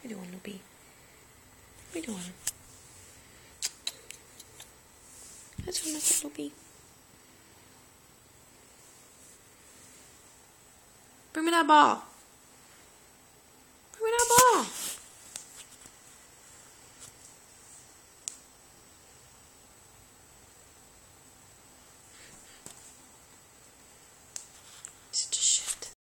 What you doing, Loopy? What you doing? That's what Mr. Loopy. Bring me that ball.